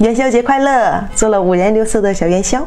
元宵节快乐做了五颜六色的小元宵。